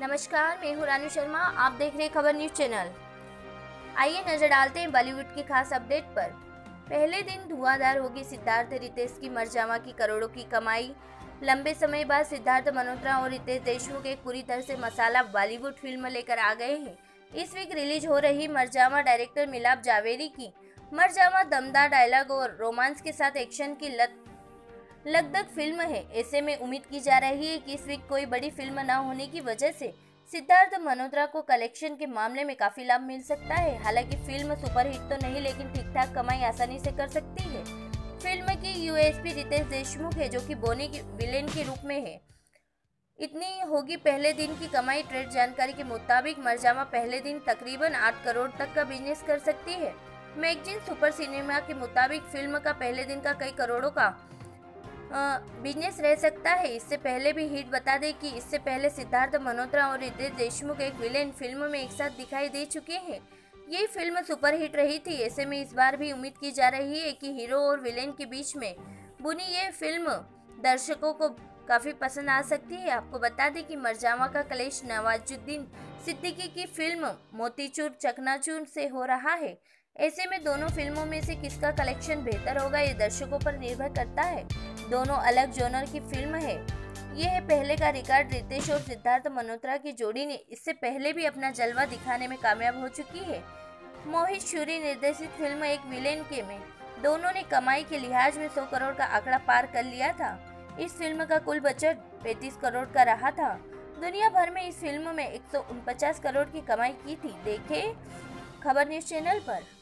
नमस्कार, मैं हूँ रानू शर्मा, आप देख रहे खबर न्यूज़ चैनल। आइए नज़र डालते हैं बॉलीवुड की खास अपडेट पर। पहले दिन धुआंधार होगी सिद्धार्थ, रितेश की मरजामा की करोड़ों की कमाई। लंबे समय बाद सिद्धार्थ मल्होत्रा और रितेश देशमुख एक पूरी तरह से मसाला बॉलीवुड फ़िल्म लेकर आ गए हैं। इस वीक रिलीज़ हो रही मरजामा डायरेक्टर मिलाप जावेरी की। मरजामा दमदार डायलॉग और रोमांस के साथ एक्शन की लत लगभग फ़िल्म है। ऐसे में उम्मीद की जा रही है कि इस वीक कोई बड़ी फ़िल्म न होने की वजह से सिद्धार्थ मल्होत्रा को कलेक्शन के मामले में काफ़ी लाभ मिल सकता है। हालाँकि फ़िल्म सुपरहिट तो नहीं, लेकिन ठीक ठाक कमाई आसानी से कर सकती है। फ़िल्म की यूएसपी रितेश देशमुख है, जो कि बोनी की विलेन के रूप में है। इतनी होगी पहले दिन की कमाई ट्रेड जानकारी के मुताबिक मरजामा पहले दिन तकरीबन आठ करोड़ तक का बिज़नेस कर सकती है। मैगजीन सुपर सिनेमा के मुताबिक फ़िल्म का पहले दिन का कई करोड़ों का बिज़नेस रह सकता है। इससे पहले भी हिट बता दें कि इससे पहले सिद्धार्थ मल्होत्रा और रितेश देशमुख एक विलेन फ़िल्म में एक साथ दिखाई दे चुके हैं। ये फ़िल्म सुपरहिट रही थी। ऐसे में इस बार भी उम्मीद की जा रही है कि हीरो और विलेन के बीच में बुनी ये फ़िल्म दर्शकों को काफ़ी पसंद आ सकती है। आपको बता दें कि मरजामा का कलेश नवाजुद्दीन सिद्दीकी की फ़िल्म मोतीचूर चकनाचूर से हो रहा है। ऐसे में दोनों फ़िल्मों में से किसका कलेक्शन बेहतर होगा ये दर्शकों पर निर्भर करता है? दोनों अलग जोनर की फ़िल्म है। ये है पहले का रिकॉर्ड, रितेश और सिद्धार्थ मल्होत्रा की जोड़ी ने इससे पहले भी अपना जलवा दिखाने में कामयाब हो चुकी है। मोहित शूरी निर्देशित फ़िल्म एक विलेन के में। दोनों ने कमाई के लिहाज में 100 करोड़ का आंकड़ा पार कर लिया था। इस फ़िल्म का कुल बजट 35 करोड़ का रहा था। दुनिया भर में इस फ़िल्म में एक करोड़ की कमाई की थी। देखे खबर न्यूज़ चैनल पर।